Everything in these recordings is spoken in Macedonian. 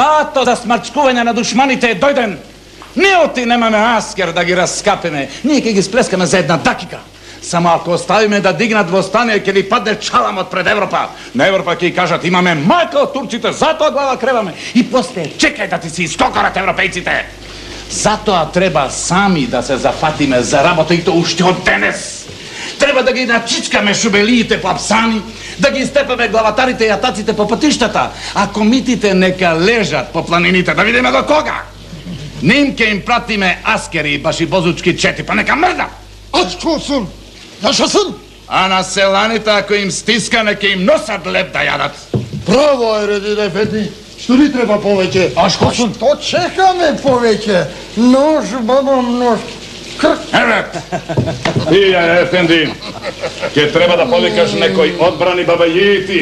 Саато за смрчкување на душманите е дојден. Не оти немаме аскер да ги раскапиме. Ние ќе ги сплескаме за една дакика. Само ако оставиме да дигнат востание, ќе ни падне чаламот пред Европа. На Европа ќе кажат, имаме мајка од турците, затоа глава креваме. И после, чекај да ти се искокорат европејците. Затоа треба сами да се зафатиме за работа и то уште од денес. Треба да ги начичкаме шубелиите по апсани, да ги степаме главатарите и атаците по патиштата, а комитите нека лежат по планините, да видиме до кога. Не им ке им пратиме аскери и баши бозучки чети, па нека мрдат. Ачко сум! Јашасын! А на селаните, ако им стиска, нека им носат леп да јадат. Право е, Редин Ефенди. Што ни треба повеќе? А што сум? Што чекаме повеќе? Нож, бабам, нож. Еве, ти ја ефенди, ќе треба да повикаш некој одбрани бабајети.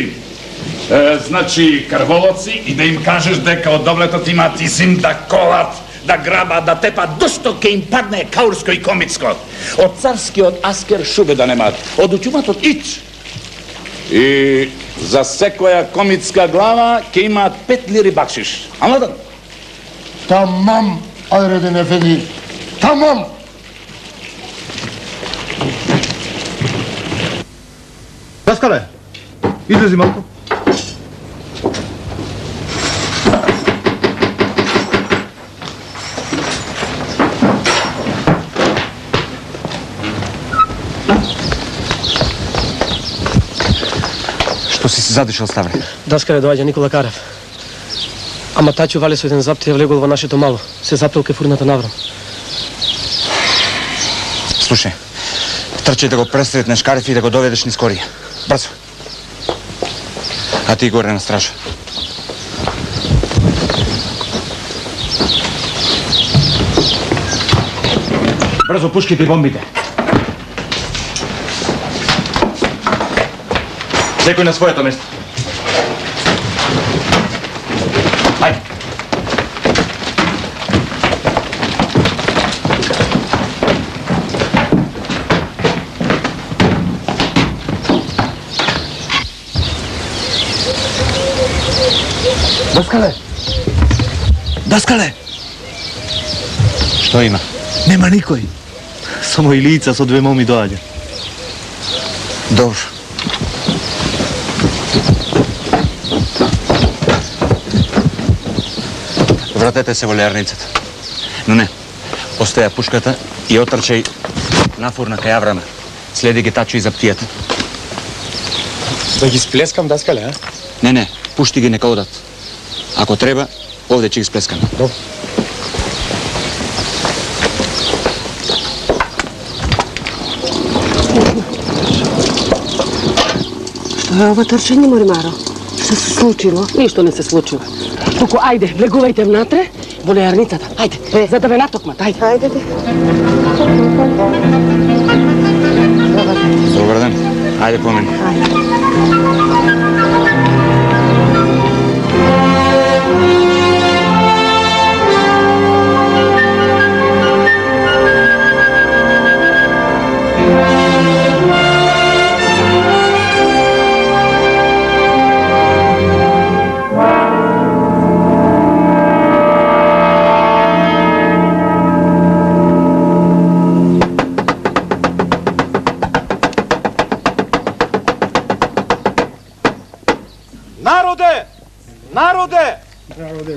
Е, значи, крволоци и да им кажеш дека од доблетот има тисим да колат, да граба, да тепа, дошто ќе им падне каурско и комицко. Од царскиот аскер шубе да немаат, од учуматот ич. И за секоја комицка глава ќе имаат пет лири бакшиш. Амладан? Тамам, ај Редин Ефенди. Тамам! Даскале, излези малку. Што си се задишал, Ставре? Даскале доаѓа Никола Карев. Ама тачу вали со еден запт ја влегол во нашето мало. Се запрел ке фурната наврам. Слушај, трчај да го пресретнеш Карев и да го доведеш низ корија. Брзо. А ти горе на стража. Брзо пушките и бомбите. Секој на своето место. Ајде. Даскале, Даскале! Што има? нема никој. Само Илица со две моми доаѓа. Добро. Вратете се во леарницата. Но не, оставја пушката и отрчај нафур на кај Аврама. Следи ги тачу и за птијата. Да ги сплескам, Даскале, а? Не, не, пушти ги нека одат. Ако треба, овде ќе ги сплескаме. Што е ова трчање, Моримаро? Што се случило? Ништо не се случува. Туку ајде, влегувајте внатре во леарницата. Ајде, за да ве натокмат, ајде. Ајде, де. Добар ден. Ајде по мене.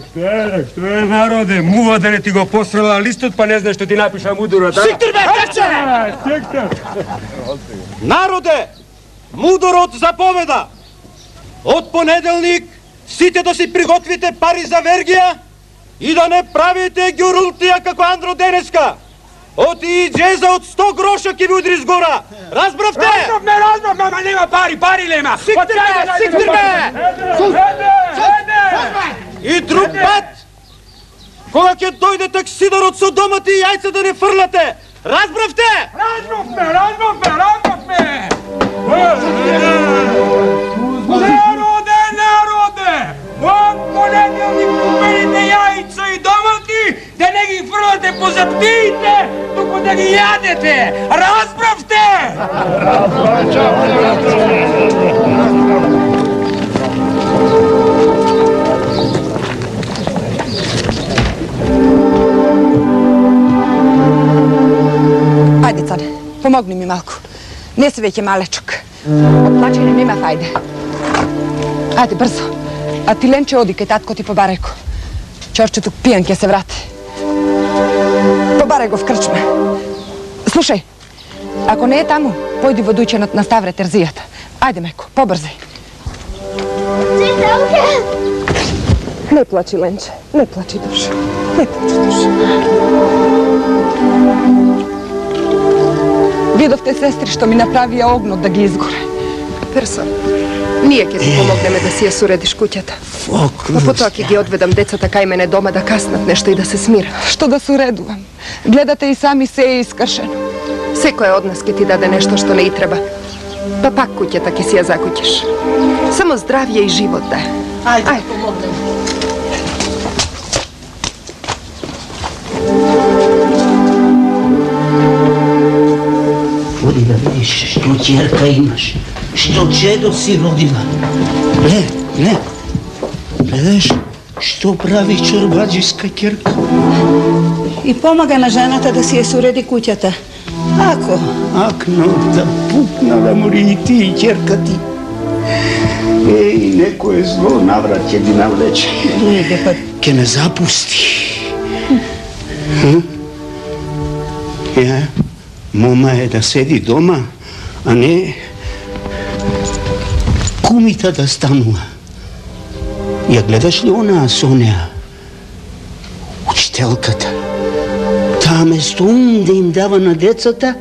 Што е, што е народе? Мува да не ти го посрела листот, па не знаеш што ти напиша мудурот, а? Сиктор бе, каче! Сектор! Народе! Мудорот заповеда! Од понеделник сите да си приготвите пари за вергија и да не правите ѓурултија како Андро денеска. Оти и джеза од 100 гроша ќе ви удри згора. Разбравте? Разбравме, разбравме, ама нема пари, пари нема! Сиктор бе, сиктор бе! Кога ќе дојде таксидарот со домати и јајца да не фрлате. Разбравте? Разбравме, разбравме, разбравме! Помогни ми малку. Не си веќе малечок. Од плачење нема фајде. Ајде, брзо. А ти Ленче оди кај татко ти по бареко. Чорче тук пијан ќе се врати. Побарај го в крчма. Слушај, ако не е таму, појди во дуќанот на Ставре Терзијата. Ајде, меко, побрзај. Не плачи, Ленче. Не плачи, душа. Не плачи, душа. Видовте, сестри, што ми направија огнот да ги изгоре. Персон, ние ќе ти помогнеме да си ја суредиш куќата. Па потоа ќе ги одведам децата кај мене дома да каснат нешто и да се смира. Што да се уредувам? Гледате и сами се е искршено. Секој од нас ќе ти даде нешто што не и треба. Па пак куќата ќе си ја закуќеш. Само здравје и живот да. е. Ајде, Ајде. помогнем. Оди да видиш што ќерка имаш, што чедо си родила. Ле, не. Гледаш што прави чорбаджиска ќерка. И помага на жената да си ја суреди куќата. Ако? Акно да пукна да мори и ти и ќерка ти. Еј, некое зло наврат ќе ги навлече. Иде па Ке не запусти. Ја, мома е да седи дома, а не кумита да станува. Ја гледаш ли онаа Сонеа? Учителката. Таа место ум да им дава на децата,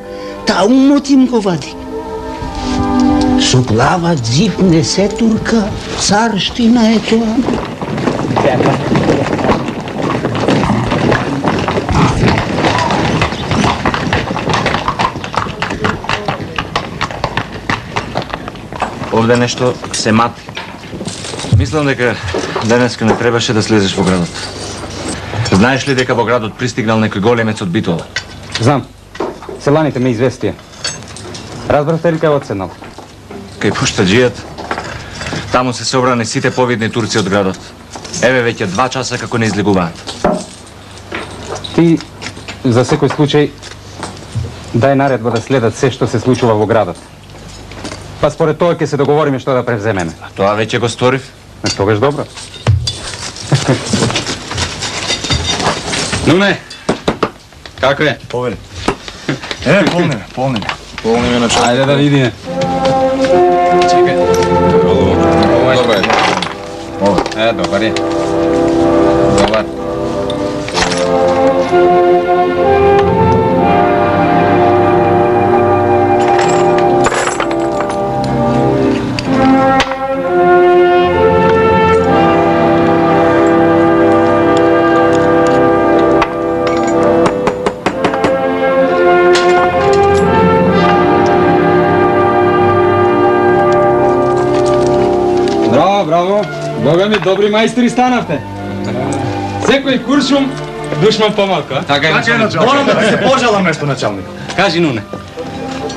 таа умот им го вади. Со глава дзипне се турка, царштина е тоа. Овде нешто се мати. Мислам дека денеска не требаше да слезеш во градот. Знаеш ли дека во градот пристигнал некој големец од Битола? Знам. Селаните ме известија. Разбравте ли кај одседнал? Кај пуштаджијат. Таму се собрани сите повидни турци од градот. Еве веќе два часа како не излегуваат. Ти, за секој случај, дај наредба да следат се што се случува во градот. Па според тоа ќе се договориме што да превземеме. А тоа веќе го сторив. Не тогаш добро. Нуне, како е? Повели. Е, полниме, полниме. Полниме на чак. Ајде да видиме. Чекај. Добро е. Е, добар е. Добар. Браво, браво. Бога ми, добри мајстори станавте. Секој куршум, душман помалку, а? Така е, началник. Морам да ти се пожалам нешто, началник. Кажи, Нуне.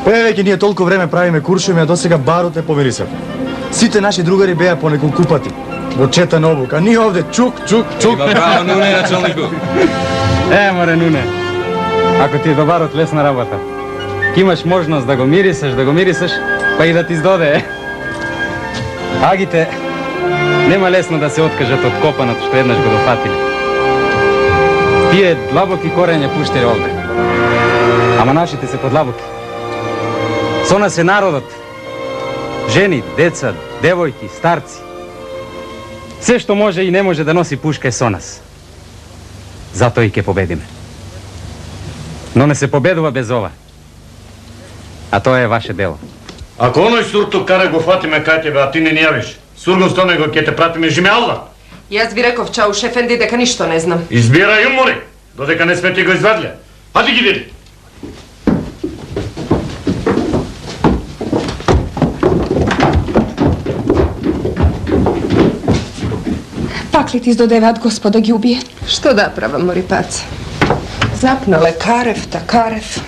Е, веќе ние толку време правиме куршуми, а досега барот е помирисав. Сите наши другари беа по неколку пати. Во четен обук, а ние овде чук, чук, чук. Има право, Нуне, началнику. Е, море, Нуне. Ако ти е добарот лесна работа, ќе имаш можност да го мирисаш, да го мирисаш, па и да ти издоде. Агите, нема лесно да се откажат од копанот што еднаш го дофатиле. Тие длабоки корења пуштиле овде. Ама нашите се подлабоки. Со нас е народот. Жени, деца, девојки, старци. Се што може и не може да носи пушка е со нас. Затоа и ќе победиме. Но не се победува без ова. А тоа е ваше дело. Ако оној суртук кара го фатиме кај тебе, а ти не ни јавиш, сургов него ќе те пратиме жимеалва. Јас ви реков, чау, шефенди, дека ништо не знам. Избирај умори, додека не сме ти го извадиле. Ади ги види. Пак ли ти издодеваат Господ да ги убие? Што да правам, Морипац? Запнале карев, такарев.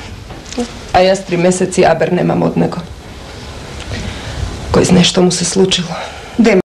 А јас три месеци абер немам од него. Кој знае што му се случило. de